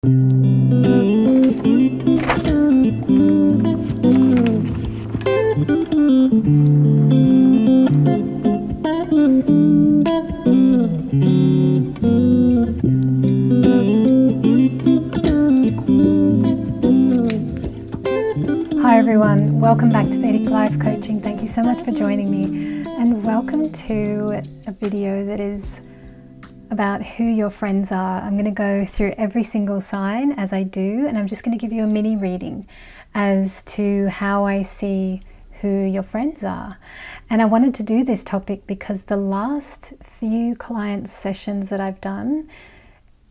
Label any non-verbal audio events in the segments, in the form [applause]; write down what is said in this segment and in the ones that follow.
Hi everyone, welcome back to Vedic Life Coaching. Thank you so much for joining me, and welcome to a video that is about who your friends are. I'm going to go through every single sign as I do, and I'm just going to give you a mini reading as to how I see who your friends are. And I wanted to do this topic because the last few client sessions that I've done,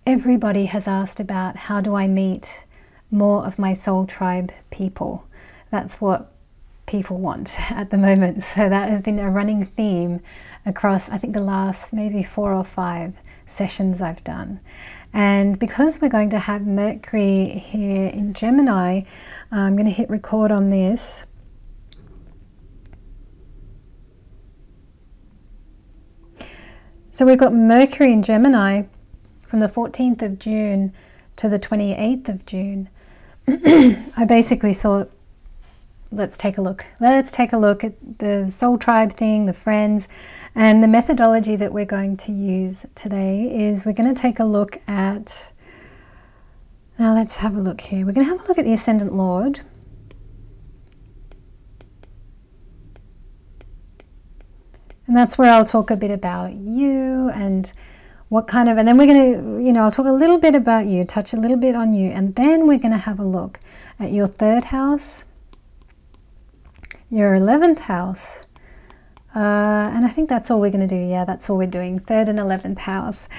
everybody has asked about how do I meet more of my soul tribe people. That's what people want [laughs] at the moment. So that has been a running theme across, I think, the last maybe four or five sessions I've done. And because we're going to have Mercury here in Gemini, I'm going to hit record on this. So we've got Mercury in Gemini from the 14th of June to the 28th of June. [clears throat] I basically thought, let's take a look. Let's take a look at the soul tribe thing, the friends, and the methodology that we're going to use today is we're going to take a look at. Now let's have a look here. We're going to have a look at the Ascendant Lord. And that's where I'll talk a bit about you and what kind of, and then we're going to, you know, I'll talk a little bit about you, touch a little bit on you, and then we're going to have a look at your third house, your 11th house, uh, and I think that's all we're going to do. Yeah, that's all we're doing. Third and 11th house.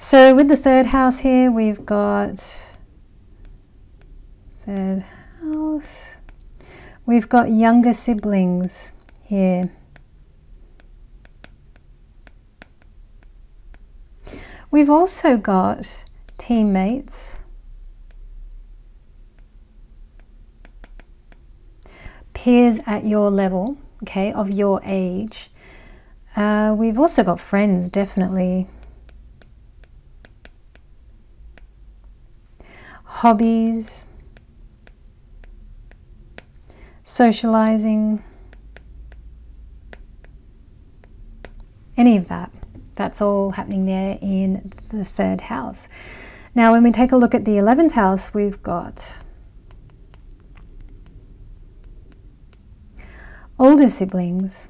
So with the third house here, we've got third house. We've got younger siblings here. We've also got teammates, peers at your level, okay, of your age. Uh, we've also got friends, definitely. Hobbies, socializing, any of that. That's all happening there in the third house. Now, when we take a look at the 11th house, we've got older siblings,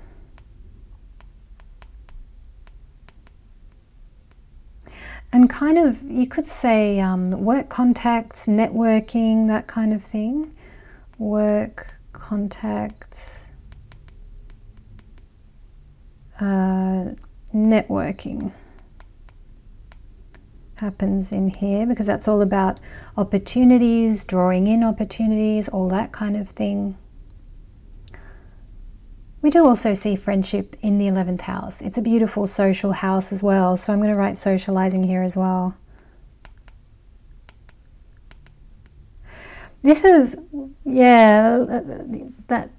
and kind of, you could say, um, work contacts, networking, that kind of thing. Work contacts. Uh, networking happens in here because that's all about opportunities, drawing in opportunities, all that kind of thing. We do also see friendship in the 11th house. It's a beautiful social house as well, so I'm going to write socializing here as well. This is, yeah, that,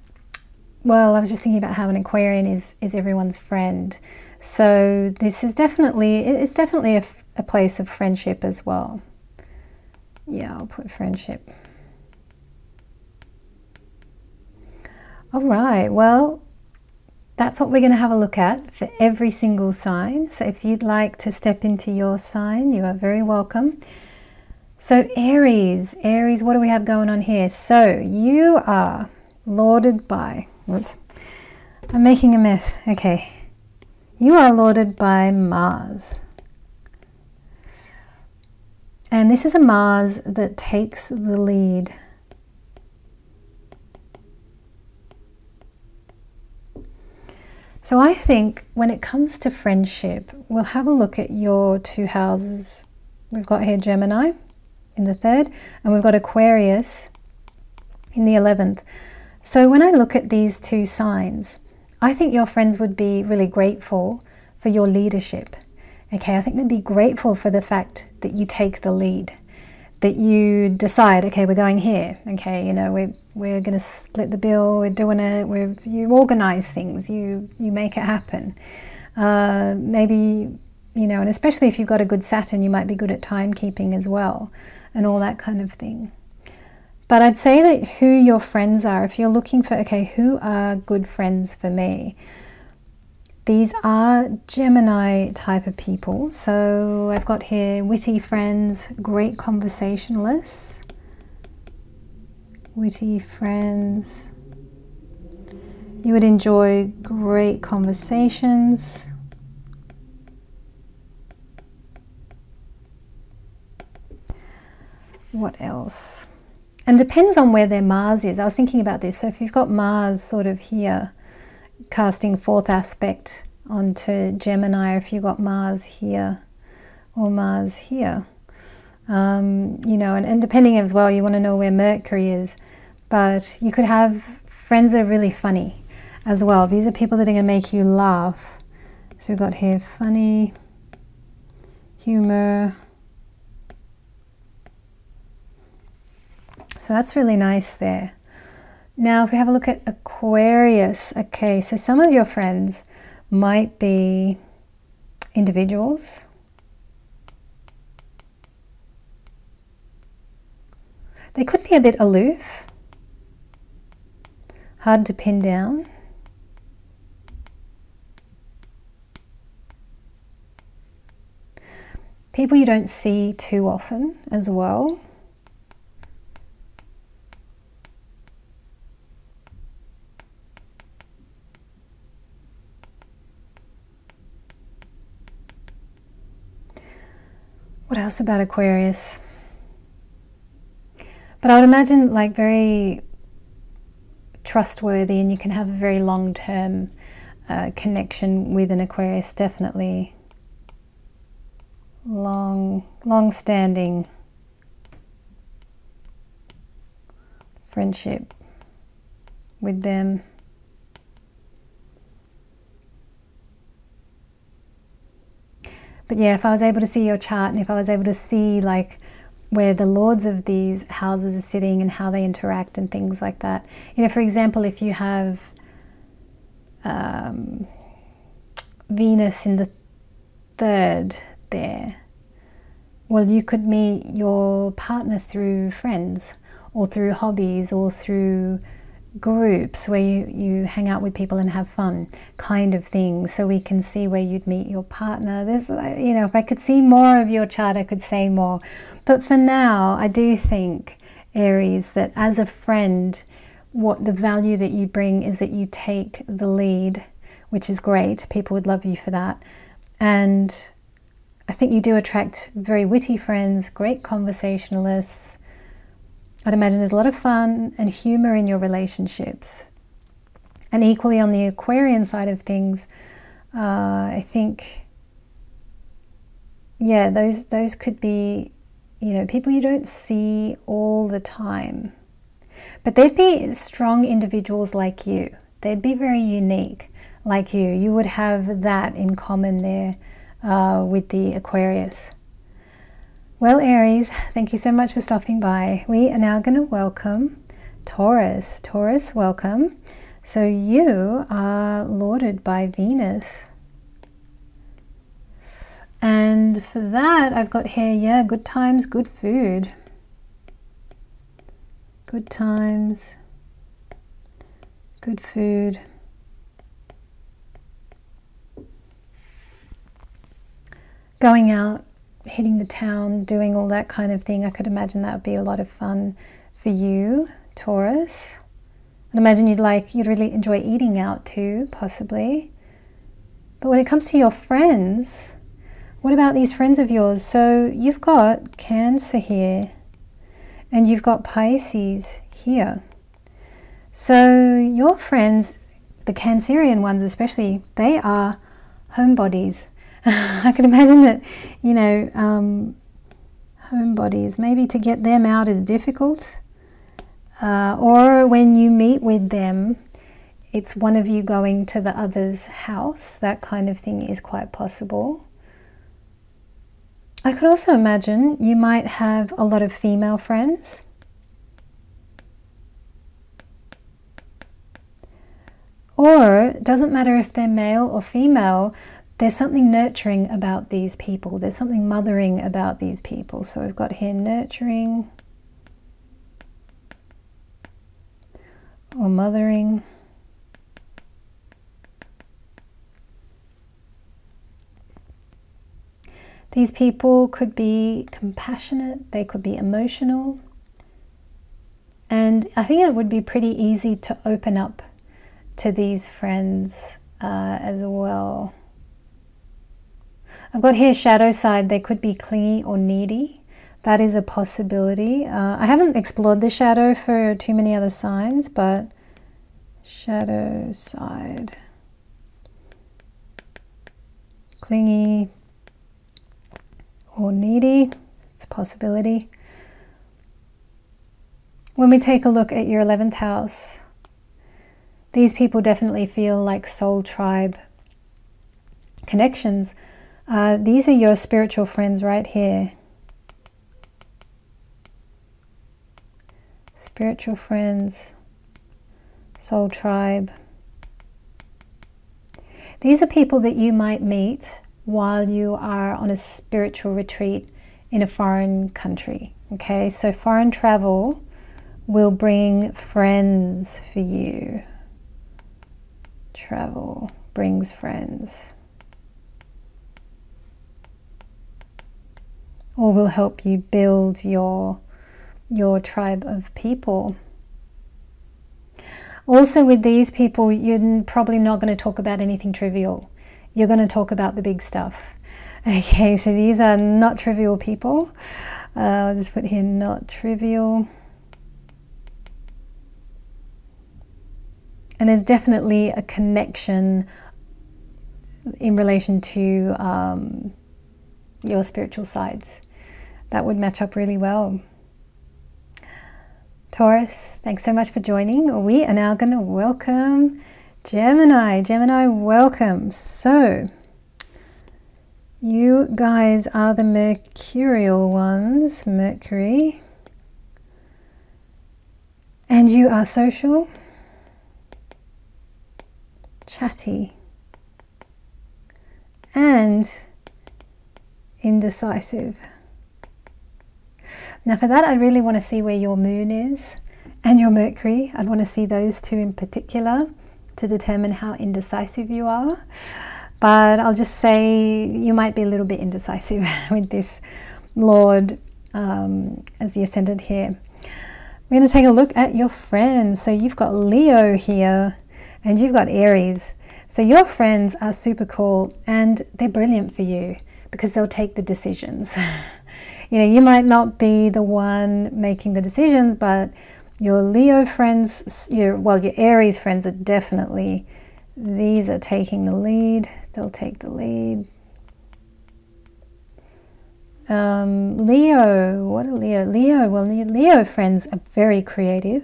well, I was just thinking about how an Aquarian is, is everyone's friend. So this is definitely, it's definitely a, a place of friendship as well. Yeah, I'll put friendship. All right, well, that's what we're going to have a look at for every single sign. So if you'd like to step into your sign, you are very welcome. So Aries, Aries, what do we have going on here? So you are lorded by, whoops, I'm making a mess. Okay, you are lorded by Mars. And this is a Mars that takes the lead. So I think when it comes to friendship, we'll have a look at your two houses. We've got here Gemini in the third, and we've got Aquarius in the 11th. So when I look at these two signs, I think your friends would be really grateful for your leadership. Okay, I think they'd be grateful for the fact that you take the lead, that you decide, okay, we're going here. Okay, you know, we're we're going to split the bill. We're doing it. We're you organize things. You you make it happen. Uh, maybe you know, and especially if you've got a good Saturn, you might be good at timekeeping as well. and all that kind of thing. But I'd say that who your friends are, if you're looking for, okay, who are good friends for me? These are Gemini type of people. So I've got here witty friends, great conversationalists. Witty friends. You would enjoy great conversations. What else? And depends on where their Mars is. I was thinking about this. So if you've got Mars sort of here, casting fourth aspect onto Gemini, if you've got Mars here or Mars here, um, you know, and, and depending as well, you want to know where Mercury is. But you could have friends that are really funny as well. These are people that are going to make you laugh. So we've got here funny, humor, So that's really nice there. Now, if we have a look at Aquarius, okay, so some of your friends might be individuals. They could be a bit aloof, hard to pin down. People you don't see too often as well. What else about Aquarius? But I would imagine like very trustworthy and you can have a very long term uh, connection with an Aquarius, definitely. Long, long standing friendship with them. But yeah, if I was able to see your chart and if I was able to see like where the lords of these houses are sitting and how they interact and things like that. You know, for example, if you have um, Venus in the third there, well, you could meet your partner through friends or through hobbies or through groups where you, you hang out with people and have fun kind of thing so we can see where you'd meet your partner. There's uh, you know if i could see more of your chart i could say more. But for now i do think aries that as a friend what the value that you bring is that you take the lead which is great. People would love you for that. And i think you do attract very witty friends great conversationalists I'd imagine there's a lot of fun and humor in your relationships. And equally on the Aquarian side of things, uh, I think, yeah, those those could be, you know, people you don't see all the time, but they'd be strong individuals like you. They'd be very unique like you. You would have that in common there uh, with the Aquarius. Well, Aries, thank you so much for stopping by. We are now going to welcome Taurus. Taurus, welcome. So you are lorded by Venus. And for that, I've got here, yeah, good times, good food. Good times, good food. Going out hitting the town, doing all that kind of thing. I could imagine that would be a lot of fun for you, Taurus. And imagine you'd like, you'd really enjoy eating out too, possibly. But when it comes to your friends, what about these friends of yours? So you've got Cancer here, and you've got Pisces here. So your friends, the Cancerian ones especially, they are homebodies. [laughs] I can imagine that, you know, um, homebodies, maybe to get them out is difficult. Uh, or when you meet with them, it's one of you going to the other's house. That kind of thing is quite possible. I could also imagine you might have a lot of female friends. Or it doesn't matter if they're male or female, there's something nurturing about these people. There's something mothering about these people. So we've got here nurturing or mothering. These people could be compassionate, they could be emotional, and I think it would be pretty easy to open up to these friends uh, as well. I've got here shadow side, they could be clingy or needy. That is a possibility. Uh, I haven't explored the shadow for too many other signs, but shadow side. Clingy, or needy. It's a possibility. When we take a look at your 11th house, these people definitely feel like soul tribe connections. Uh, these are your spiritual friends right here. Spiritual friends, soul tribe. These are people that you might meet while you are on a spiritual retreat in a foreign country. Okay, so foreign travel will bring friends for you. Travel brings friends. Or will help you build your, your tribe of people. Also, with these people, you're probably not going to talk about anything trivial you're going to talk about the big stuff. [laughs] Okay, so these are not trivial people. Uh, I'll just put here not trivial. And there's definitely a connection in relation to um, your spiritual sides. That would match up really well. Taurus, thanks so much for joining. We are now going to welcome Gemini, Gemini, welcome. So, you guys are the mercurial ones, Mercury. And you are social, chatty, and indecisive. Now, for that, I really want to see where your moon is and your Mercury. I'd want to see those two in particular to determine how indecisive you are. But I'll just say you might be a little bit indecisive [laughs] with this Lord um, as the ascendant here. We're going to take a look at your friends. So you've got Leo here and you've got Aries. So your friends are super cool and they're brilliant for you because they'll take the decisions. [laughs] you know, you might not be the one making the decisions, but your Leo friends, your well, your Aries friends are definitely these are taking the lead. They'll take the lead. Um, Leo, what are Leo? Leo, well, your Leo friends are very creative.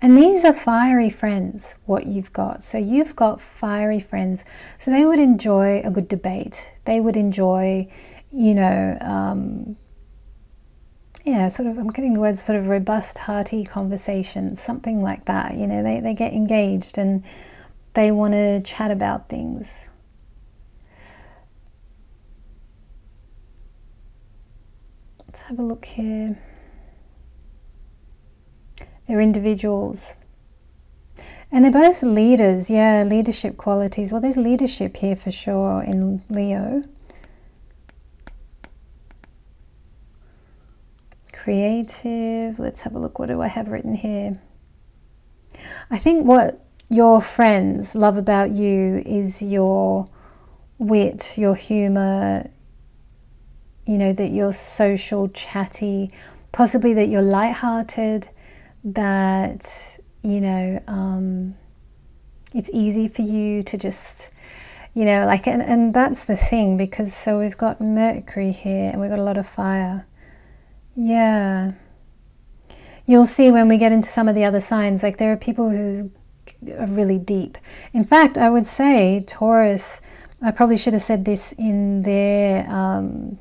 And these are fiery friends, what you've got. So you've got fiery friends. So they would enjoy a good debate. They would enjoy, you know, um, yeah, sort of, I'm getting the words sort of robust, hearty conversations, something like that. You know, they, they get engaged and they want to chat about things. Let's have a look here. They're individuals. And they're both leaders, yeah, leadership qualities. Well, there's leadership here for sure in Leo. creative. Let's have a look. What do I have written here? I think what your friends love about you is your wit, your humor, you know, that you're social, chatty, possibly that you're light-hearted, that, you know, um, it's easy for you to just, you know, like, and, and that's the thing because so we've got Mercury here and we've got a lot of fire. Yeah. You'll see when we get into some of the other signs, like there are people who are really deep. In fact, I would say Taurus, I probably should have said this in their um,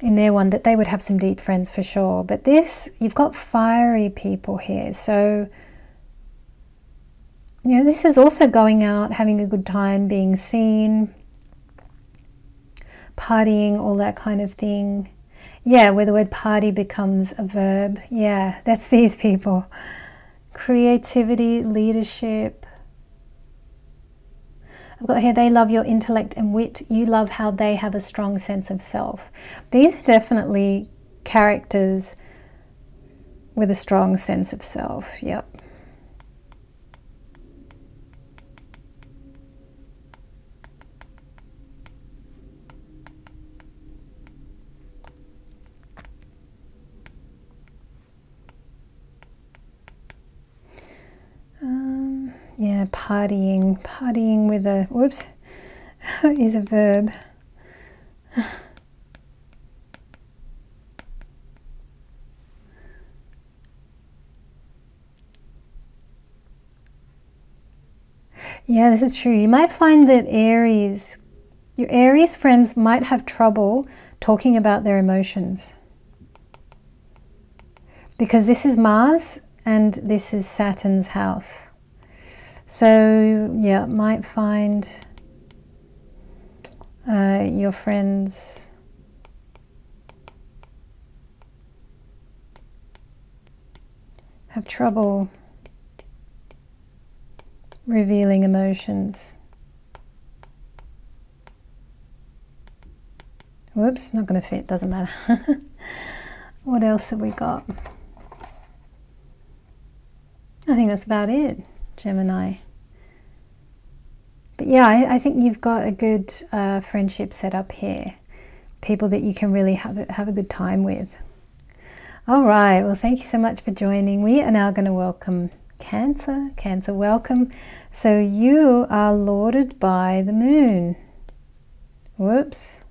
in their one that they would have some deep friends for sure. But this, you've got fiery people here. So yeah, this is also going out, having a good time, being seen, partying, all that kind of thing. Yeah, where the word party becomes a verb. Yeah, that's [laughs] these people. Creativity, leadership. I've got here, they love your intellect and wit. You love how they have a strong sense of self. These are definitely characters with a strong sense of self. Yep. Yeah, partying, partying with a, whoops, [laughs] is a verb. [sighs] Yeah, this is true. You might find that Aries, your Aries friends might have trouble talking about their emotions. Because this is Mars and this is Saturn's house. So, yeah, might find uh, your friends have trouble revealing emotions. Whoops, not going to fit, doesn't matter. [laughs] what else have we got? I think that's about it. Gemini. But yeah, I, I think you've got a good uh, friendship set up here. People that you can really have a, have a good time with. All right, well, thank you so much for joining. We are now going to welcome Cancer. Cancer, welcome. So you are lorded by the moon. Whoops.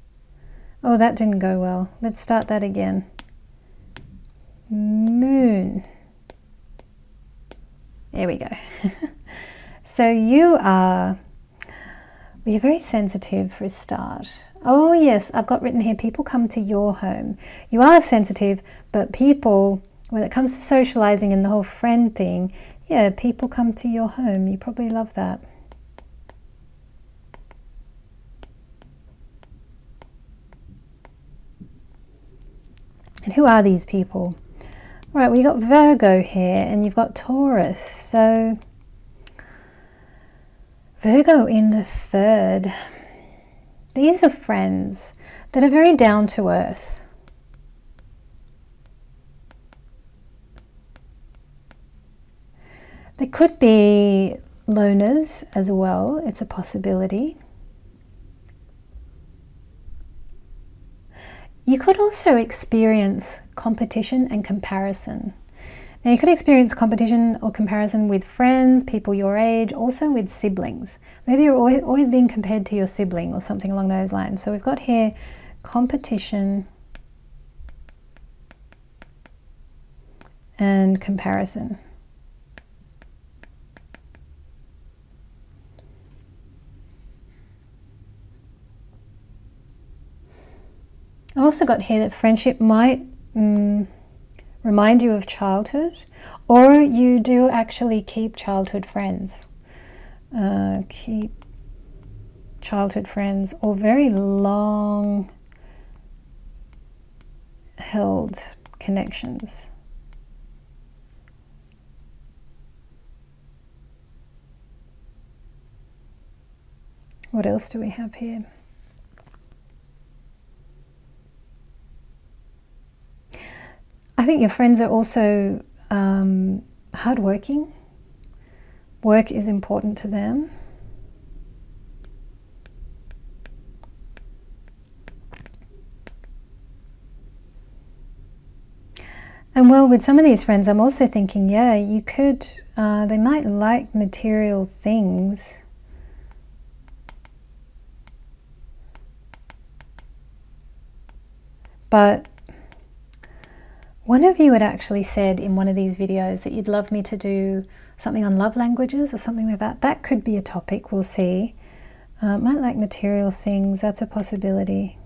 Oh, that didn't go well. Let's start that again. Moon. There we go. [laughs] so you are, you're very sensitive for a start. Oh yes, I've got written here, people come to your home. You are sensitive, but people, when it comes to socializing and the whole friend thing, yeah, people come to your home. You probably love that. And who are these people? Right, we got Virgo here and you've got Taurus. So Virgo in the third. These are friends that are very down to earth. They could be loners as well, it's a possibility. You could also experience competition and comparison. Now, you could experience competition or comparison with friends, people your age, also with siblings. Maybe you're always, being compared to your sibling or something along those lines. So we've got here competition and comparison. Also got here that friendship might mm, remind you of childhood, or you do actually keep childhood friends. Uh, keep childhood friends, or very long held connections. What else do we have here? Think your friends are also um, hardworking. Work is important to them. And well, with some of these friends, I'm also thinking, yeah, you could, uh, they might like material things. But one of you had actually said in one of these videos that you'd love me to do something on love languages or something like that. That could be a topic, we'll see. Uh, might like material things, that's a possibility.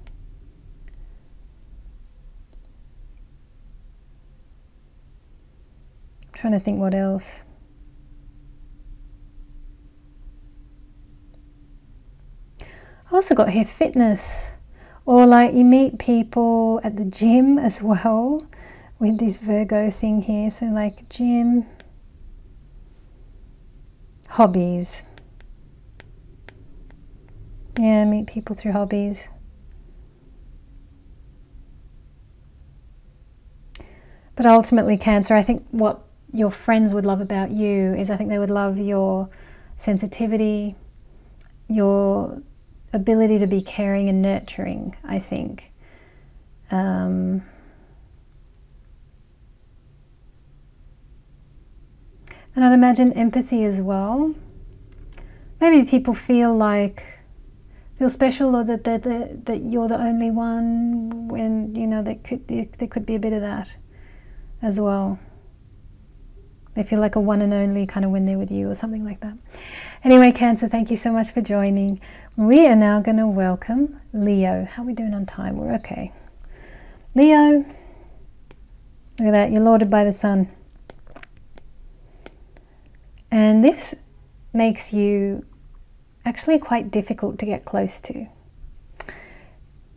I'm trying to think what else. I also got here fitness, or like you meet people at the gym [laughs] as well with this Virgo thing here. So, like gym, hobbies. Yeah, meet people through hobbies. But ultimately, Cancer, I think what your friends would love about you is I think they would love your sensitivity, your ability to be caring and nurturing, I think. Um, and I'd imagine empathy as well. Maybe people feel like feel special or that that that, that you're the only one when you know there could there could be a bit of that as well. They feel like a one and only kind of when they're with you or something like that. Anyway, Cancer, thank you so much for joining. We are now going to welcome Leo. How are we doing on time? We're okay. Leo, look at that, you're lorded by the sun. And this makes you actually quite difficult to get close to.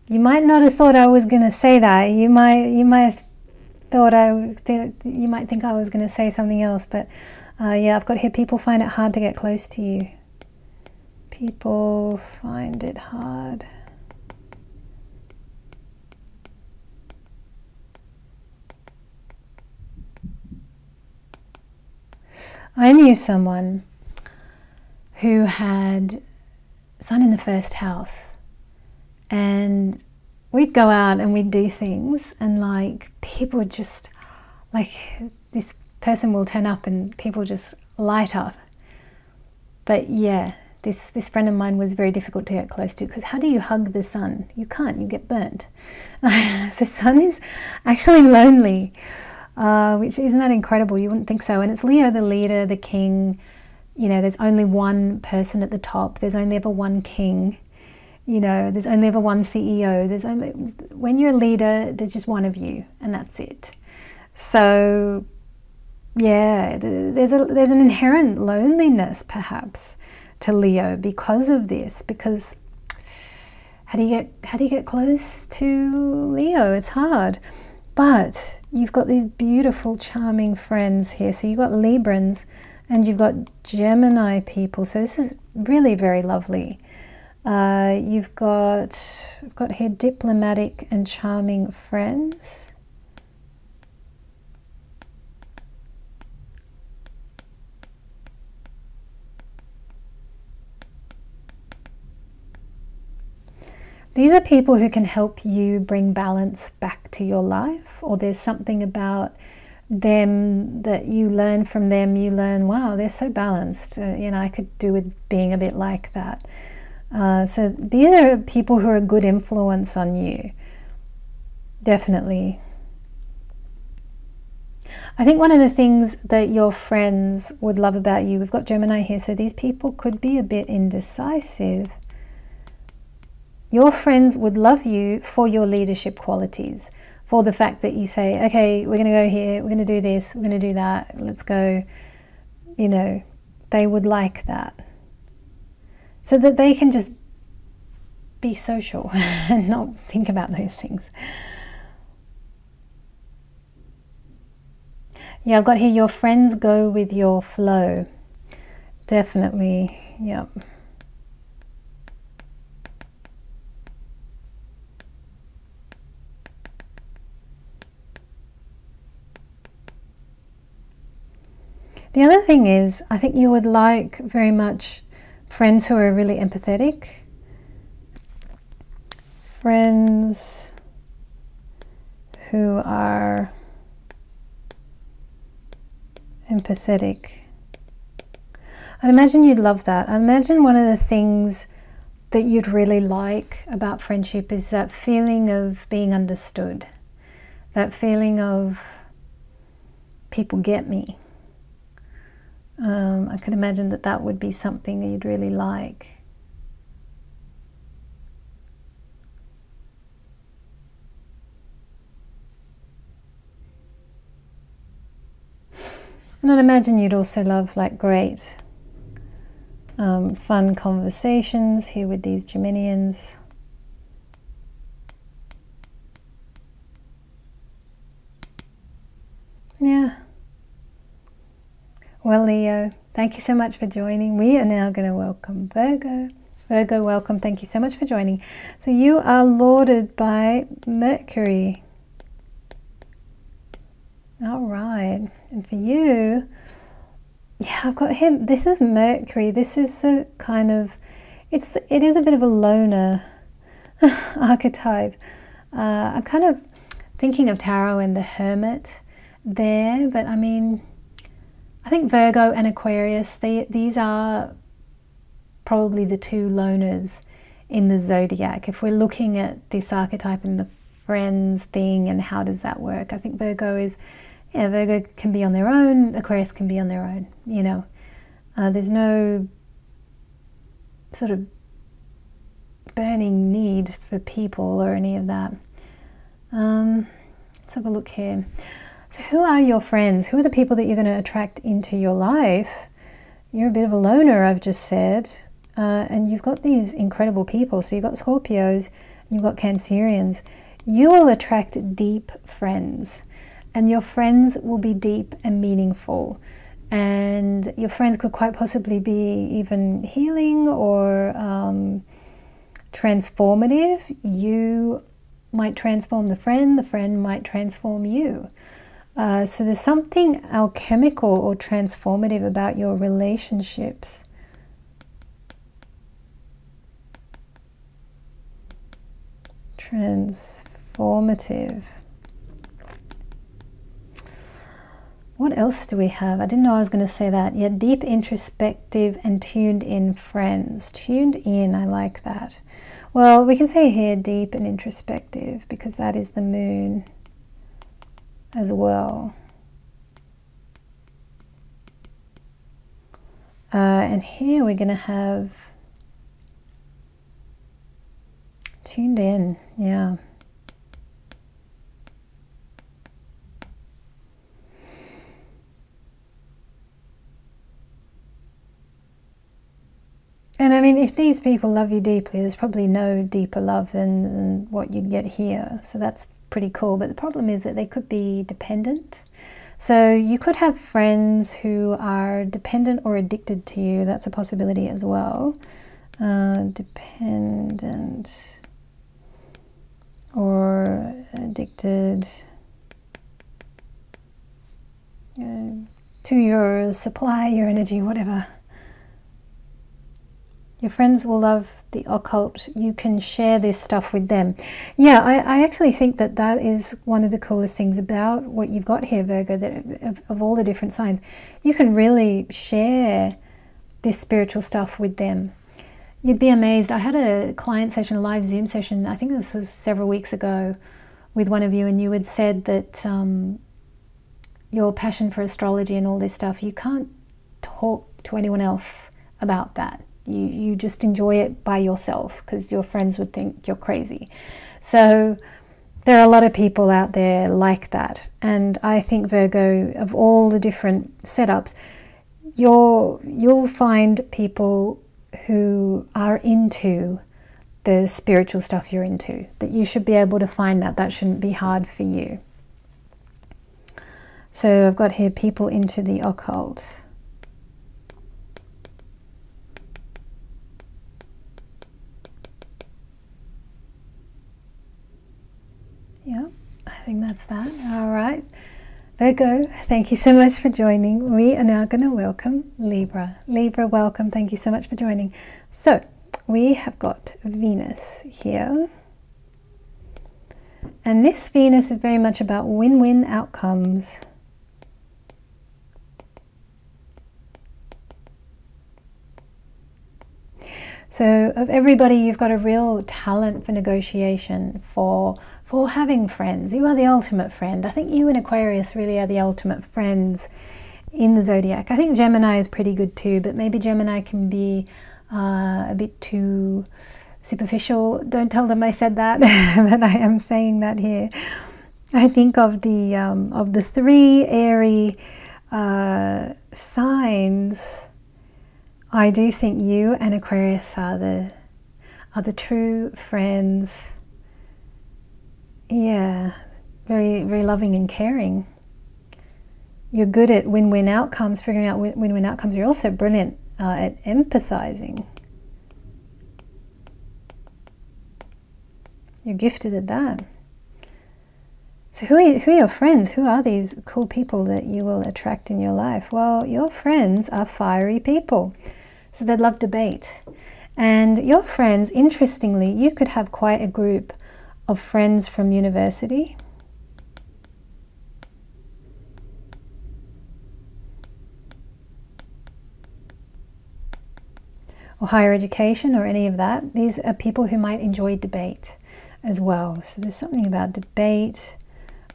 You might not have thought I was going to say that. You might, you might have thought I, th you might think I was going to say something else, but uh, yeah, I've got here. People find it hard to get close to you. People find it hard. I knew someone who had sun in the first house and we'd go out and we'd do things and like people would just like this person will turn up and people just light up. But yeah this this friend of mine was very difficult to get close to because how do you hug the sun? You can't you get burnt. [laughs] So sun is actually lonely uh, which isn't that incredible? You wouldn't think so. And it's leo the leader the king. You know there's only one person at the top. There's only ever one king. You know there's only ever one ceo there's only when you're a leader there's just one of you and that's it. So yeah there's a there's an inherent loneliness perhaps to leo because of this because how do you get how do you get close to leo? It's hard but you've got these beautiful charming friends here. So you've got librans and you've got gemini people. So this is really very lovely. Uh, you've got, I've got here diplomatic and charming friends. These are people who can help you bring balance back to your life, or there's something about them that you learn from them. You learn, wow, they're so balanced. Uh, you know, I could do with being a bit like that. Uh, so these are people who are a good influence on you. Definitely. I think one of the things that your friends would love about you, we've got Gemini here, so these people could be a bit indecisive. Your friends would love you for your leadership qualities, for the fact that you say, okay, we're going to go here, we're going to do this, we're going to do that, let's go. You know, they would like that so that they can just be social [laughs] and not think about those things. Yeah, I've got here your friends go with your flow. Definitely, yep. The other thing is, I think you would like very much friends who are really empathetic, friends who are empathetic. I'd imagine you'd love that. I imagine one of the things that you'd really like about friendship is that feeling of being understood, that feeling of people get me. Um, I could imagine that that would be something that you'd really like. And I'd imagine you'd also love like great um, fun conversations here with these Geminians. Yeah. Well, Leo, thank you so much for joining. We are now going to welcome Virgo. Virgo, welcome. Thank you so much for joining. So, you are lorded by Mercury. All right. And for you, yeah, I've got him. This is Mercury. This is a kind of, it's it is a bit of a loner [laughs] archetype. Uh, I'm kind of thinking of Tarot and the Hermit there, but I mean, I think Virgo and Aquarius, they, these are probably the two loners in the zodiac. If we're looking at this archetype and the friends thing and how does that work, I think Virgo is, yeah, Virgo can be on their own, Aquarius can be on their own, you know. Uh, there's no sort of burning need for people or any of that. Um, let's have a look here. So, who are your friends? Who are the people that you're going to attract into your life? You're a bit of a loner, I've just said, uh, and you've got these incredible people. So, you've got Scorpios, you've got Cancerians. You will attract deep friends, and your friends will be deep and meaningful. And your friends could quite possibly be even healing or um, transformative. You might transform the friend, the friend might transform you. Uh, so there's something alchemical or transformative about your relationships. Transformative. What else do we have? I didn't know I was going to say that. Yeah, deep introspective and tuned in friends. Tuned in, I like that. Well, we can say here deep and introspective because that is the moon as well. Uh, and here we're going to have tuned in, yeah. And I mean, if these people love you deeply, there's probably no deeper love than, than what you'd get here. So that's pretty cool. But the problem is that they could be dependent. So you could have friends who are dependent or addicted to you. That's a possibility as well. Uh, dependent or addicted uh, to your supply, your energy, whatever. Your friends will love the occult. You can share this stuff with them. Yeah, I, I actually think that that is one of the coolest things about what you've got here, Virgo, that of, of all the different signs. You can really share this spiritual stuff with them. You'd be amazed. I had a client session, a live Zoom session, I think this was several weeks ago, with one of you, and you had said that um, your passion for astrology and all this stuff, you can't talk to anyone else about that you, you just enjoy it by yourself because your friends would think you're crazy. So there are a lot of people out there like that. And I think Virgo, of all the different setups, you're, you'll find people who are into the spiritual stuff you're into, that you should be able to find that. That shouldn't be hard for you. So I've got here people into the occult. Yeah, I think that's that. All right. Virgo, thank you so much for joining. We are now going to welcome Libra. Libra, welcome. Thank you so much for joining. So, we have got Venus here. And this Venus is very much about win win outcomes. So, of everybody, you've got a real talent for negotiation, for for having friends. You are the ultimate friend. I think you and Aquarius really are the ultimate friends in the zodiac. I think Gemini is pretty good too, but maybe Gemini can be uh, a bit too superficial. Don't tell them I said that, [laughs] but I am saying that here. I think of the um, of the three airy uh, signs. I do think you and Aquarius are the are the true friends. Yeah, very very loving and caring. You're good at win-win outcomes, figuring out win-win outcomes. You're also brilliant uh, at empathizing. You're gifted at that. So, who are, who are your friends? Who are these cool people that you will attract in your life? Well, your friends are fiery people. So, they love debate. And your friends, interestingly, you could have quite a group of friends from university. Or higher education or any of that. These are people who might enjoy debate as well. So there's something about debate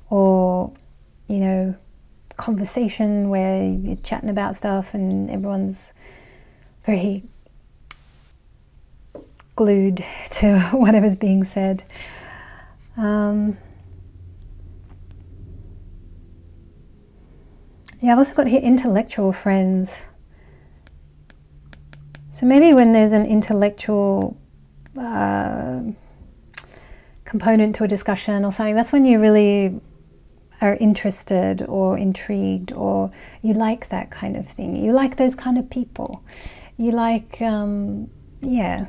or, you know, conversation where you're chatting about stuff and everyone's very glued [laughs] to whatever's being said. Um, yeah, I've also got here intellectual friends. So maybe when there's an intellectual uh, component to a discussion or something, that's when you really are interested or intrigued or you like that kind of thing. You like those kind of people. You like, um, yeah.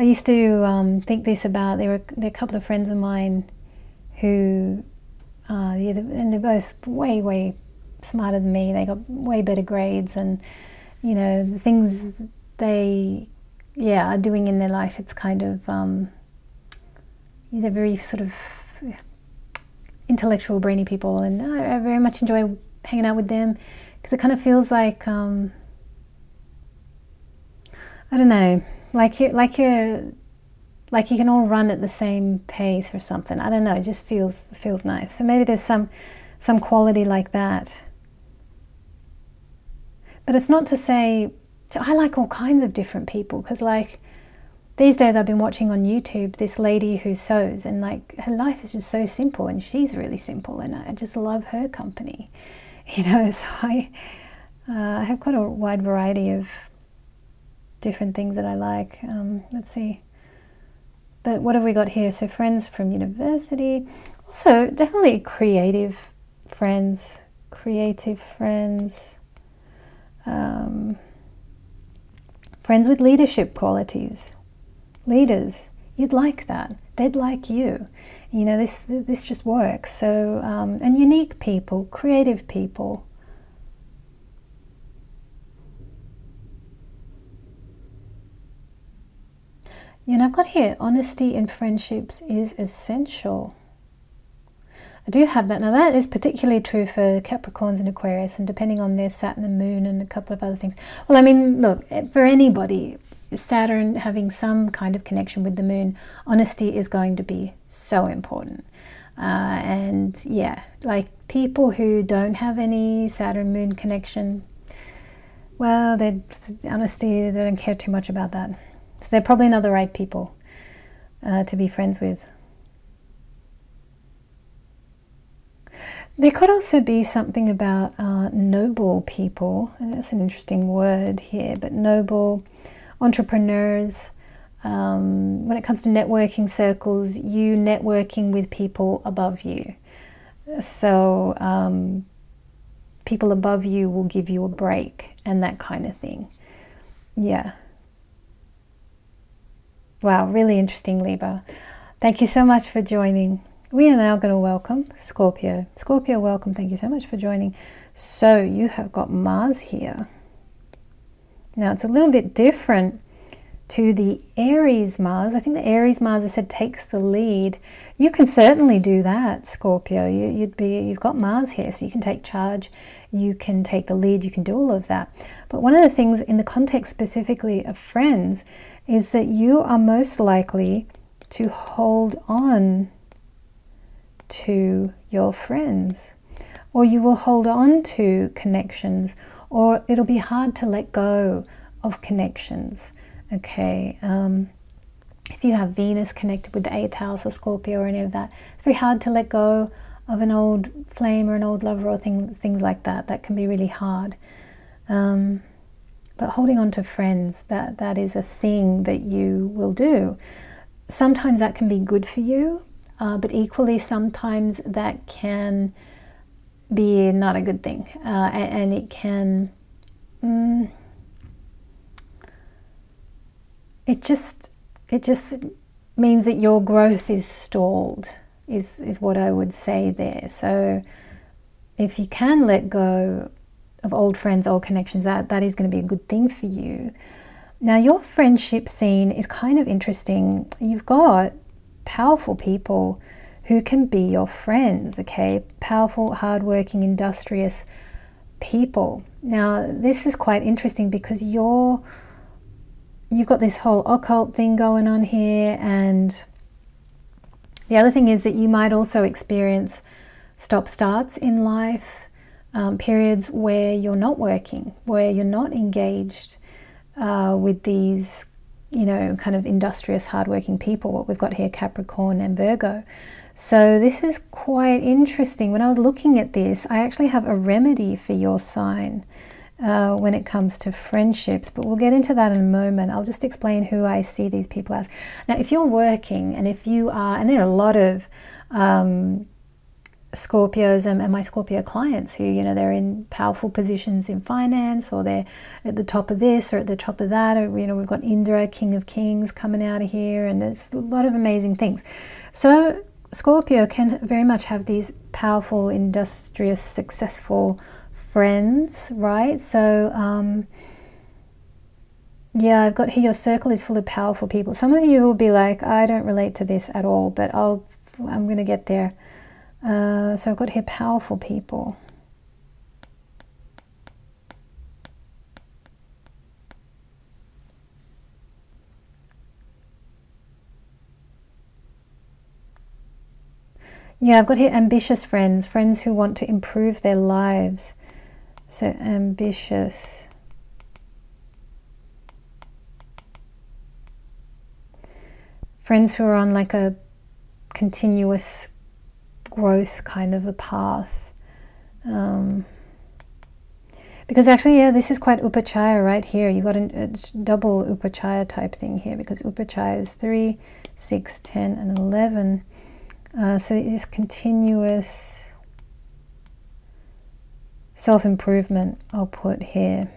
I used to um, think this about, there were, there were a couple of friends of mine who, uh, and they're both way, way smarter than me. They got way better grades and, you know, the things they yeah, are doing in their life. It's kind of um, they're very sort of intellectual, brainy people, and I, I very much enjoy hanging out with them because it kind of feels like um, I don't know, like you like you're like you can all run at the same pace or something. I don't know. It just feels feels nice. So maybe there's some some quality like that. But it's not to say I like all kinds of different people because, like, these days I've been watching on YouTube this lady who sews, and like her life is just so simple, and she's really simple, and I just love her company, [laughs] you know. So I, uh, I have quite a wide variety of different things that I like. Um, let's see. But what have we got here? So friends from university, also definitely creative friends, creative friends. Um, Friends with leadership qualities. Leaders, you'd like that. They'd like you. You know, this, this just works. So, um, and unique people, creative people. And I've got here, honesty in friendships is essential. I do have that. Now, that is particularly true for Capricorns and Aquarius, and depending on their Saturn and Moon and a couple of other things. Well, I mean, look, for anybody, Saturn having some kind of connection with the Moon, honesty is going to be so important. Uh, and yeah, like people who don't have any Saturn Moon connection, well, they honesty, they don't care too much about that. So they're probably not the right people uh, to be friends with. There could also be something about uh, noble people, and that's an interesting word here, but noble entrepreneurs. Um, when it comes to networking circles, you networking with people above you. So, um, people above you will give you a break and that kind of thing. Yeah. Wow, really interesting, Libra. Thank you so much for joining. We are now going to welcome Scorpio. Scorpio, welcome. Thank you so much for joining. So you have got Mars here. Now it's a little bit different to the Aries Mars. I think the Aries Mars, I said, takes the lead. You can certainly do that, Scorpio. You, would be, you've got Mars here, so you can take charge. You can take the lead. You can do all of that. But one of the things in the context specifically of friends is that you are most likely to hold on to your friends, or you will hold on to connections, or it'll be hard to let go of connections. Okay. Um, if you have Venus connected with the eighth house or Scorpio or any of that, it's very hard to let go of an old flame or an old lover or things things like that. That can be really hard. Um, but holding on to friends, that that is a thing that you will do. Sometimes that can be good for you, uh, but equally sometimes that can be not a good thing, uh, and, and, it can. Mm, it just it just means that your growth is stalled is is what I would say there. So if you can let go of old friends, old connections, that that is going to be a good thing for you. Now your friendship scene is kind of interesting. You've got powerful people who can be your friends, okay? Powerful, hardworking, industrious people. Now this is quite interesting because you're you've got this whole occult thing going on here and the other thing is that you might also experience stop starts in life, um, periods where you're not working, where you're not engaged uh, with these, you know, kind of industrious, hardworking people. What we've got here, Capricorn and Virgo. So this is quite interesting. When I was looking at this, I actually have a remedy for your sign uh, when it comes to friendships, but we'll get into that in a moment. I'll just explain who I see these people as. Now, if you're working and if you are, and there are a lot of um, Scorpios and, and, my Scorpio clients who, you know, they're in powerful positions in finance or they're at the top of this or at the top of that. Or, you know, we've got Indra, King of Kings, coming out of here, and there's a lot of amazing things. So, Scorpio can very much have these powerful, industrious, successful friends, right? So, um, yeah, I've got here your circle is full of powerful people. Some of you will be like, I don't relate to this at all, but I'll, I'm going to get there. Uh, so I've got here powerful people. Yeah, I've got here ambitious friends, friends who want to improve their lives. So ambitious. Friends who are on like a continuous growth kind of a path. Um, because actually, yeah, this is quite upachaya right here. You've got a, a double upachaya type thing here because upachaya is 3, 6, 10, and 11. Uh, so it is continuous self improvement, I'll put here.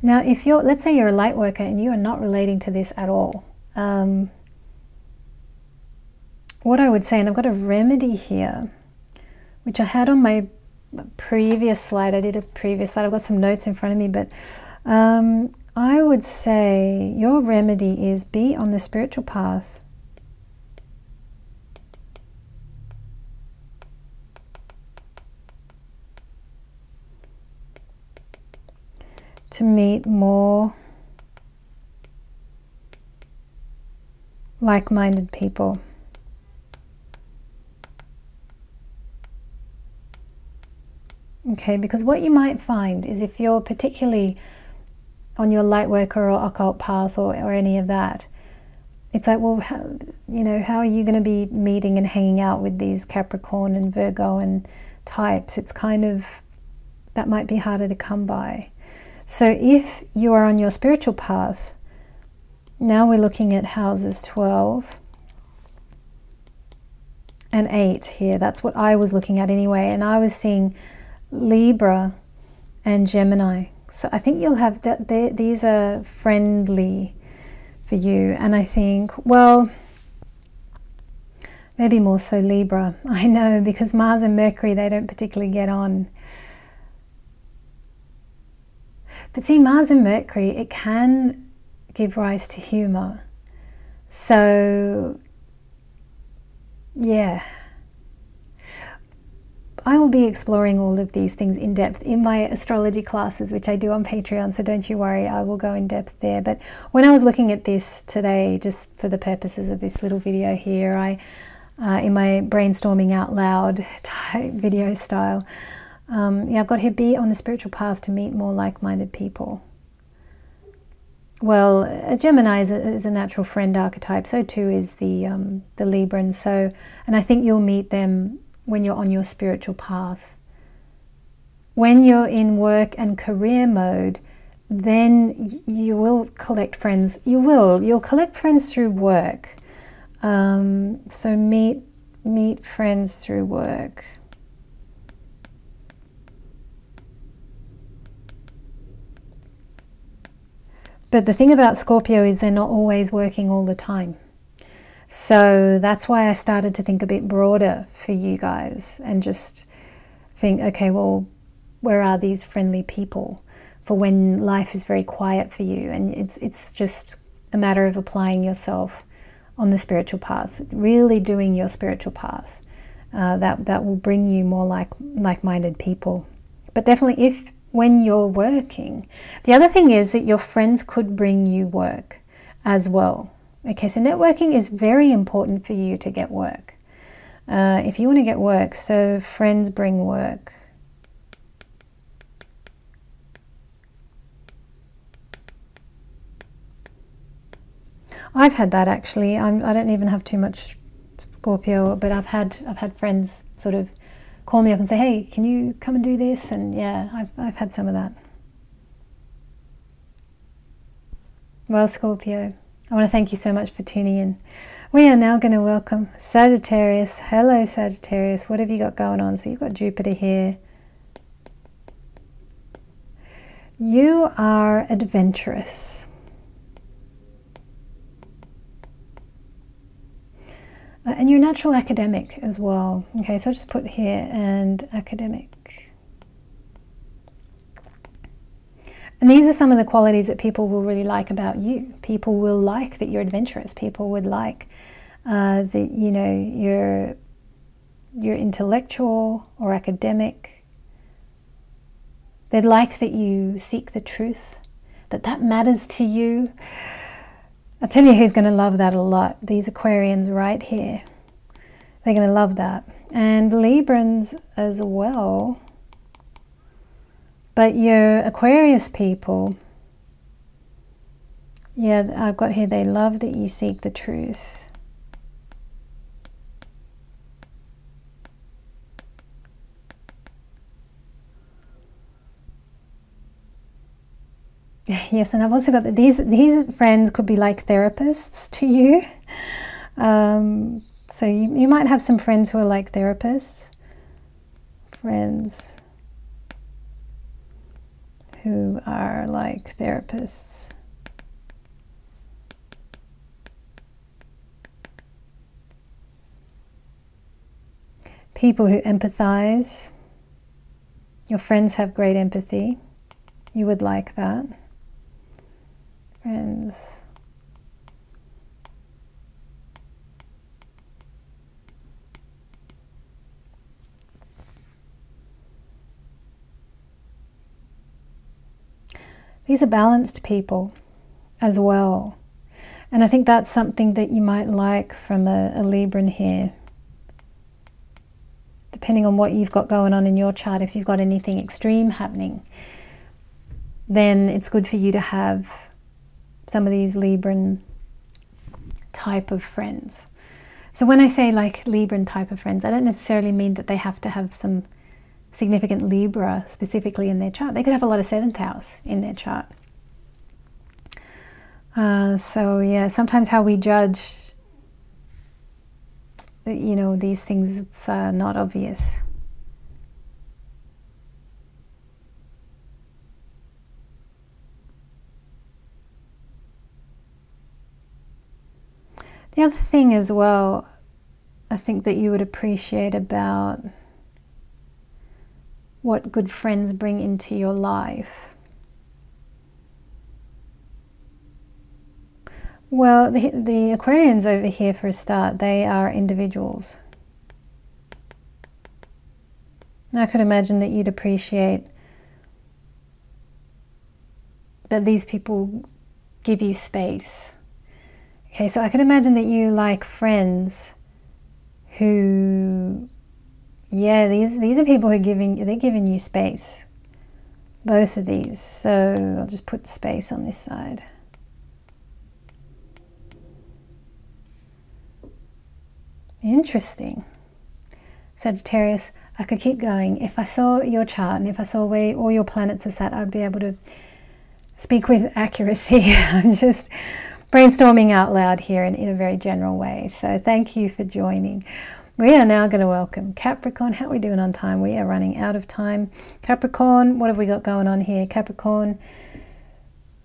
Now, if you're, let's say you're a light worker and you are not relating to this at all, um, what I would say, and I've got a remedy here, which I had on my previous slide. I did a previous slide. I've got some notes in front of me, but um, I would say your remedy is be on the spiritual path to meet more like minded people. Okay, because what you might find is if you're particularly on your light worker or occult path or, or any of that, it's like, well, how, you know, how are you going to be meeting and hanging out with these Capricorn and Virgo and types? It's kind of, that might be harder to come by. So if you are on your spiritual path, now we're looking at houses 12 and 8 here. That's what I was looking at anyway. And I was seeing Libra and Gemini. So I think you'll have that. These are friendly for you. And I think, well, maybe more so Libra. [laughs] I know because Mars and Mercury, they don't particularly get on. But see, Mars and Mercury, it can give rise to humor. So, yeah. I will be exploring all of these things in depth in my astrology classes, which I do on Patreon, so don't you worry, I will go in depth there. But when I was looking at this today, just for the purposes of this little video here, I, uh, in my brainstorming out loud [laughs] type video style, um, yeah, I've got here be on the spiritual path to meet more like minded people. well, a Gemini is a, is a, natural friend archetype. So too is the um, the Libran. So, and I think you'll meet them when you're on your spiritual path. When you're in work and career mode, then you will collect friends. You will. You'll collect friends through work. Um, so meet meet friends through work. But the thing about Scorpio is they're not always working all the time. So that's why I started to think a bit broader for you guys and just think, okay, well, where are these friendly people for when life is very quiet for you? And it's, it's just a matter of applying yourself on the spiritual path, really doing your spiritual path. Uh, that, that will bring you more like like-minded people. But definitely if when you're working. The other thing is that your friends could bring you work as well. Okay, so networking is very important for you to get work. Uh, if you want to get work, so friends bring work. I've had that actually. I'm, I don't even have too much Scorpio, but I've had I've had friends sort of call me up and say, hey, can you come and do this? And yeah, I've, I've had some of that. Well, Scorpio, I want to thank you so much for tuning in. We are now going to welcome Sagittarius. Hello, Sagittarius. What have you got going on? So you've got Jupiter here. You are adventurous. Uh, and you're natural academic as well. Okay, so I'll just put here and academic. And these are some of the qualities that people will really like about you. People will like that you're adventurous. People would like uh, that you know you're you're intellectual or academic. They'd like that you seek the truth, that that matters to you. I'll tell you who's going to love that a lot. These Aquarians right here. They're going to love that. And Librans as well. But your Aquarius people, yeah, I've got here, they love that you seek the truth. [laughs] Yes, and I've also got that these these friends could be like therapists to you. Um, so you, you might have some friends who are like therapists, friends who are like therapists. People who empathize. Your friends have great empathy. You would like that friends. These are balanced people as well. And I think that's something that you might like from a, a Libran here. Depending on what you've got going on in your chart, if you've got anything extreme happening, then it's good for you to have some of these Libran type of friends. So when I say like Libran type of friends, I don't necessarily mean that they have to have some significant Libra specifically in their chart. They could have a lot of seventh house in their chart. Uh, so yeah, sometimes how we judge, you know, these things, it's uh, not obvious. The other thing as well, I think that you would appreciate about what good friends bring into your life. Well, the, the Aquarians over here, for a start, they are individuals. I could imagine that you'd appreciate that these people give you space Okay, so I can imagine that you like friends who, yeah, these these are people who are giving they're giving you space. Both of these. So I'll just put space on this side. Interesting. Sagittarius, I could keep going. If I saw your chart and if I saw where all your planets are sat, I'd be able to speak with accuracy. [laughs] I'm just brainstorming out loud here in, in a very general way. So thank you for joining. We are now going to welcome Capricorn. How are we doing on time? We are running out of time. Capricorn, what have we got going on here? Capricorn,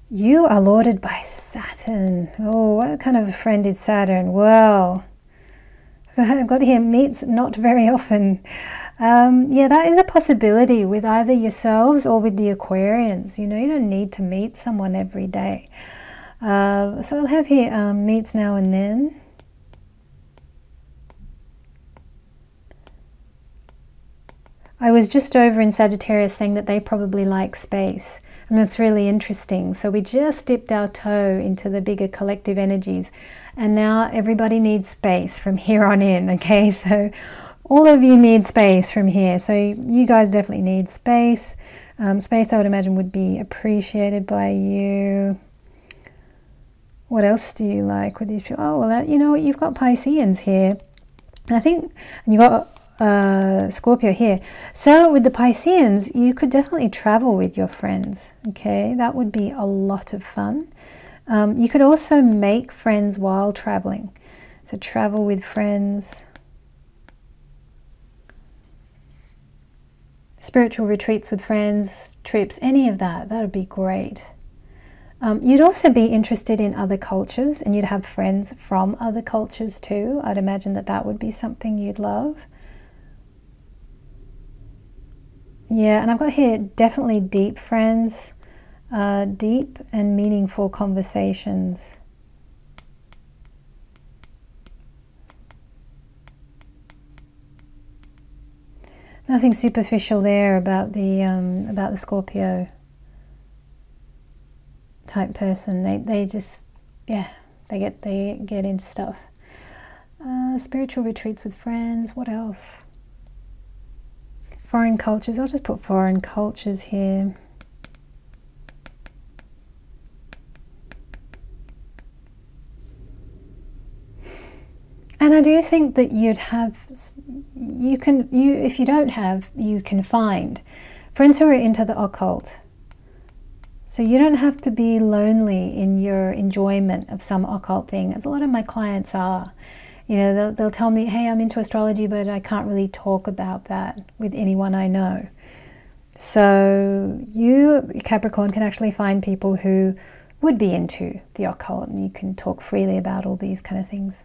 you are lorded by Saturn. Oh, what kind of a friend is Saturn? Well, [laughs] I've got here meets not very often. Um, yeah, that is a possibility with either yourselves or with the Aquarians. You know, you don't need to meet someone every day. Uh, so I'll have here um, meets now and then. I was just over in Sagittarius saying that they probably like space. And that's really interesting. So we just dipped our toe into the bigger collective energies. And now everybody needs space from [laughs] here on in, okay? So all of you need space from here. So you guys definitely need space. Um, space, I would imagine, would be appreciated by you. What else do you like with these people? Oh, well, that, you know, what? you've got Pisceans here. And I think, and you've got uh, Scorpio here. So with the Pisceans, you could definitely travel with your friends. Okay, that would be a lot of fun. Um, you could also make friends while traveling. So travel with friends. Spiritual retreats with friends, trips, any of that, that would be great. Um, you'd also be interested in other cultures and you'd have friends from other cultures too. I'd imagine that that would be something you'd love. Yeah, and I've got here definitely deep friends, uh, deep and meaningful conversations. Nothing superficial there about the um, about the Scorpio type person. They they just yeah they get they get into stuff. Uh, spiritual retreats with friends. What else? Foreign cultures, I'll just put foreign cultures here. And I do think that you'd have, you can, you if you don't have, you can find friends who are into the occult. So you don't have to be lonely in your enjoyment of some occult thing, as a lot of my clients are. You know, they'll, they'll tell me, hey, I'm into astrology, but I can't really talk about that with anyone I know. So you, Capricorn, can actually find people who would be into the occult and you can talk freely about all these kind of things.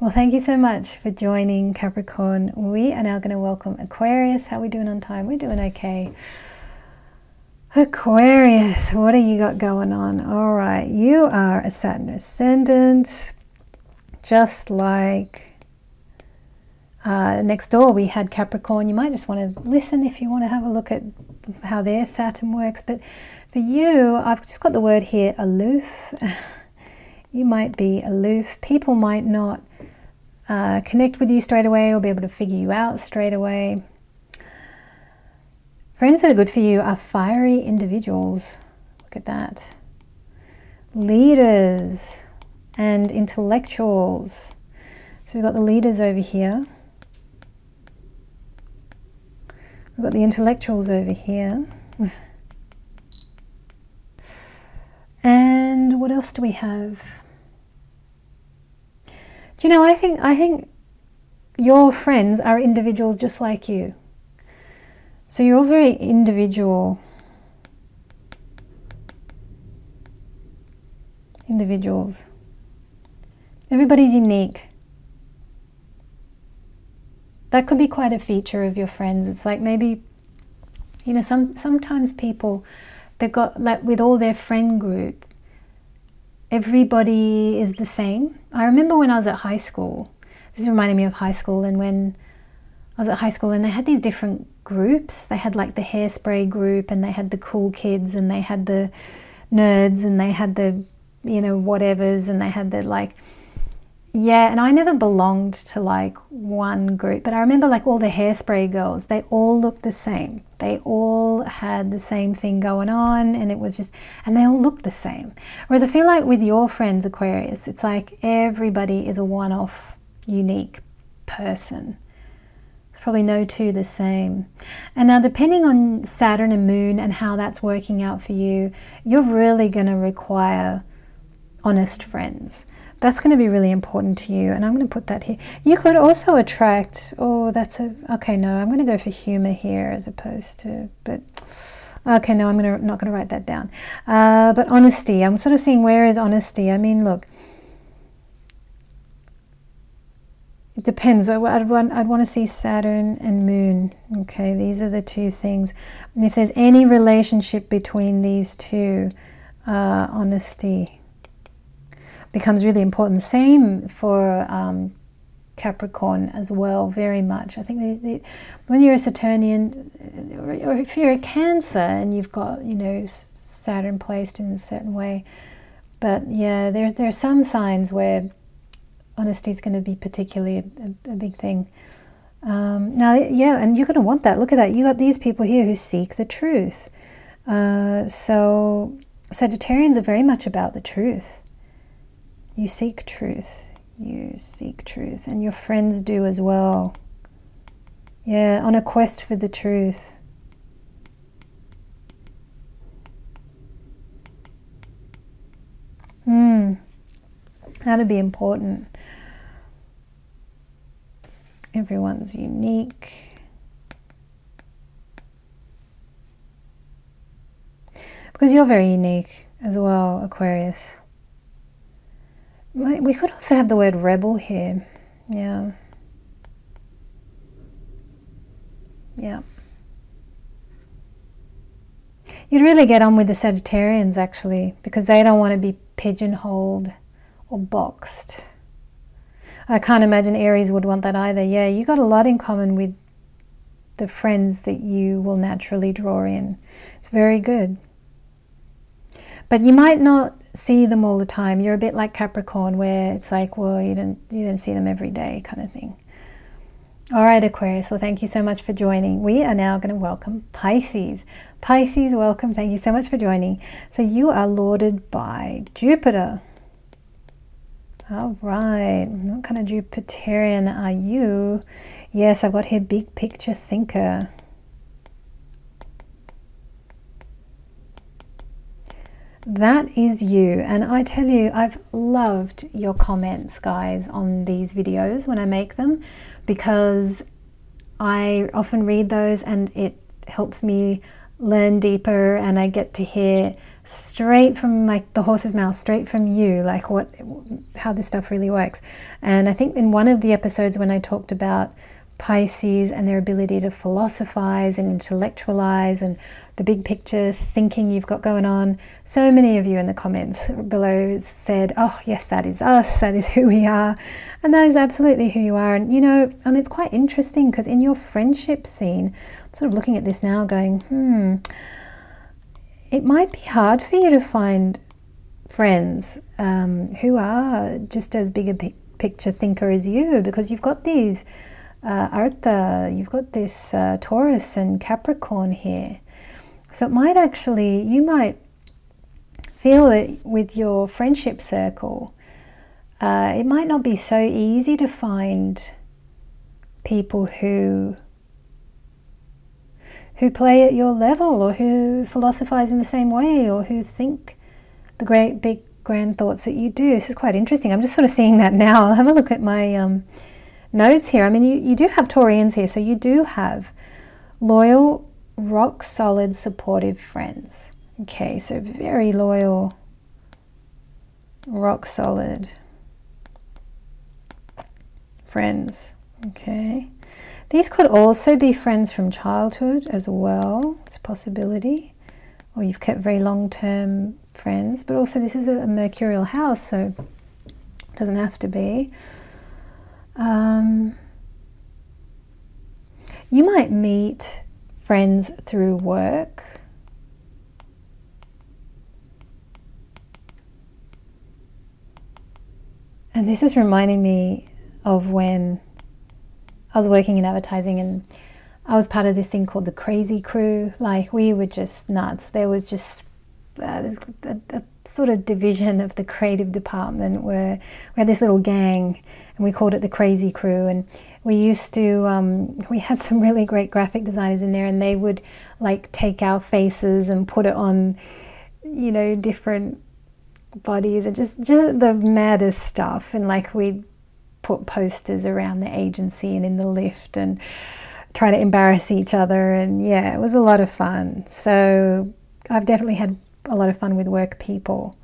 Well, thank you so much for joining Capricorn. We are now going to welcome Aquarius. How are we doing on time? We're doing okay. Aquarius, what do you got going on? All right, you are a Saturn ascendant just like uh, next door we had Capricorn. You might just want to listen if you want to have a look at how their Saturn works. But for you, I've just got the word here, aloof. [laughs] you might be aloof. People might not uh, connect with you straight away or be able to figure you out straight away. Friends that are good for you are fiery individuals. Look at that. Leaders and intellectuals. So we've got the leaders over here. We've got the intellectuals over here. [laughs] and what else do we have? Do you know, I think I think your friends are individuals just like you. So you're all very individual individuals. Everybody's unique. That could be quite a feature of your friends. It's like maybe, you know, some sometimes people they've got like with all their friend group, everybody is the same. I remember when I was at high school. This is reminding me of high school and when I was at high school and they had these different groups. They had like the hairspray group and they had the cool kids and they had the nerds and they had the you know whatevers and they had the like yeah, and I never belonged to like one group, but I remember like all the hairspray girls, they all looked the same. They all had the same thing going on, and it was just, and they all looked the same. Whereas I feel like with your friends, Aquarius, it's like everybody is a one off, unique person. It's probably no two the same. And now, depending on Saturn and Moon and how that's working out for you, you're really going to require honest friends. That's going to be really important to you. And I'm going to put that here. You could also attract, oh, that's a, okay, no, I'm going to go for humor here as opposed to, but, okay, no, I'm gonna, not going to write that down. Uh, but honesty, I'm sort of seeing where is honesty? I mean, look, it depends. I'd want, I'd want to see Saturn and Moon. Okay, these are the two things. And if there's any relationship between these two, uh, honesty becomes really important. Same for um, Capricorn as well, very much. I think they, they, when you're a Saturnian, or if you're a Cancer and you've got, you know, Saturn placed in a certain way. But yeah, there, there are some signs where honesty is going to be particularly a, a, a big thing. Um, now, yeah, and you're going to want that. Look at that. You got these people here who seek the truth. Uh, so, Sagittarians are very much about the truth. You seek truth. You seek truth. And your friends do as well. Yeah, on a quest for the truth. Hmm. That'd be important. Everyone's unique. Because you're very unique as well, Aquarius. We could also have the word rebel here. Yeah. Yeah. You'd really get on with the Sagittarians actually, because they don't want to be pigeonholed or boxed. I can't imagine Aries would want that either. Yeah, you got a lot in common with the friends that you will naturally draw in. It's very good. But you might not see them all the time. You're a bit like Capricorn where it's like, well, you don't you don't see them every day kind of thing. All right, Aquarius. Well, thank you so much for joining. We are now going to welcome Pisces. Pisces, welcome. Thank you so much for joining. So you are lorded by Jupiter. All right. What kind of Jupiterian are you? Yes, I've got here big picture thinker. That is you. And I tell you, I've loved your comments, guys, on these videos when I make them because I often read those and it helps me learn deeper and I get to hear straight from like the horse's mouth, straight from you, like what, how this stuff really works. And I think in one of the episodes when I talked about Pisces and their ability to philosophize and intellectualize and the big picture thinking you've got going on. So many of you in the comments below said, Oh, yes, that is us, [laughs] that is who we are. And that is absolutely who you are. And you know, um, it's quite interesting because in your friendship scene, I'm sort of looking at this now going, Hmm, it might be hard for you to find friends um, who are just as big a picture thinker as you because you've got these uh, Artha, you've got this uh, Taurus and Capricorn here. So it might actually, you might feel it with your friendship circle. Uh, it might not be so easy to find people who who play at your level or who philosophize in the same way or who think the great big grand thoughts that you do. This is quite interesting. I'm just sort of seeing that now. I'll [laughs] have a look at my um, notes here. I mean, you, you do have Taurians here, so you do have loyal, rock solid, supportive friends. Okay, so very loyal, rock solid friends. Okay. These could also be friends from childhood as well. It's a possibility. Or you've kept very long-term friends. But also this is a mercurial house, so it doesn't have to be. Um, you might meet friends through work. And this is reminding me of when I was working in advertising and I was part of this thing called the Crazy Crew. Like, we were just nuts. There was just uh, a, a sort of division of the creative department where we had this little gang and we called it the Crazy Crew. And we used to, um, we had some [laughs] really great graphic designers in there and they would like take our faces and put it on, you know, different bodies and just, just the maddest stuff. And like we'd put posters around the agency and in the lift and try to embarrass each other. And yeah, it was a lot of fun. So I've definitely had a lot of fun with work people.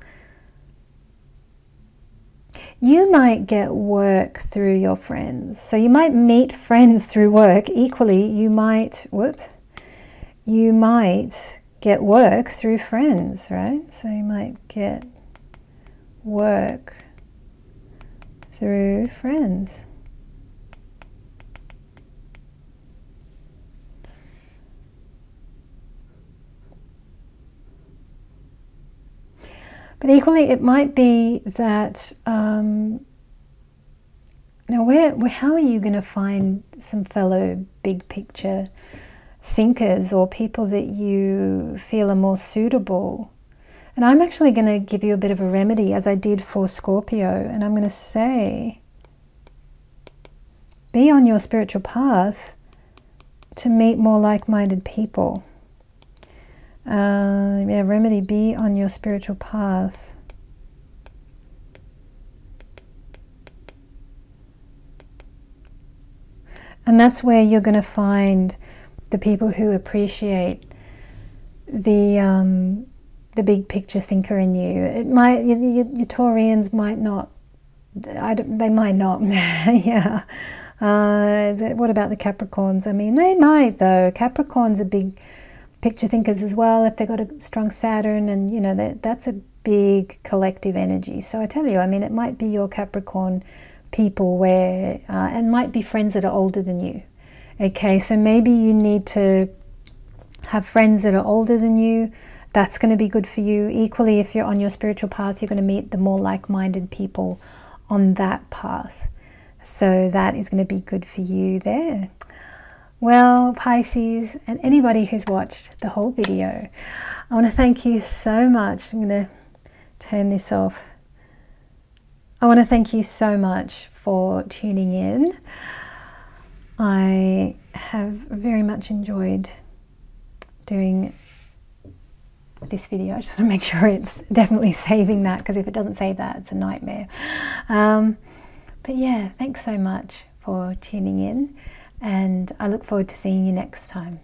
You might get work through your friends. So you might meet friends through work. Equally, you might, whoops, you might get work through friends, right? So you might get work through friends. But equally, it might be that um, now, where, where, how are you going to find some fellow big picture thinkers or people that you feel are more suitable? And I'm actually going to give you a bit of a remedy, as I did for Scorpio, and I'm going to say, be on your spiritual path to meet more like minded people. Uh, yeah, remedy be on your spiritual path. And that's where you're going to find the people who appreciate the um, the big picture thinker in you. It might your, your, Taurians might not. I they might not. [laughs] yeah. Uh, what about the Capricorns? I mean, they might though. Capricorn's are big picture thinkers as well if they've got a strong Saturn and you know that that's a big collective energy. So I tell you I mean it might be your Capricorn people where uh, and might be friends that are older than you. Okay so maybe you need to have friends that are older than you. That's going to be good for you. Equally if you're on your spiritual path you're going to meet the more like-minded people on that path. So that is going to be good for you there well, Pisces, and anybody who's watched the whole video, I want to thank you so much. I'm going to turn this off. I want to thank you so much for tuning in. I have very much enjoyed doing this video. I just want to make [laughs] sure it's definitely saving that because if it doesn't save that, it's a nightmare. Um, but yeah, thanks so much for tuning in and I look forward to seeing you next time.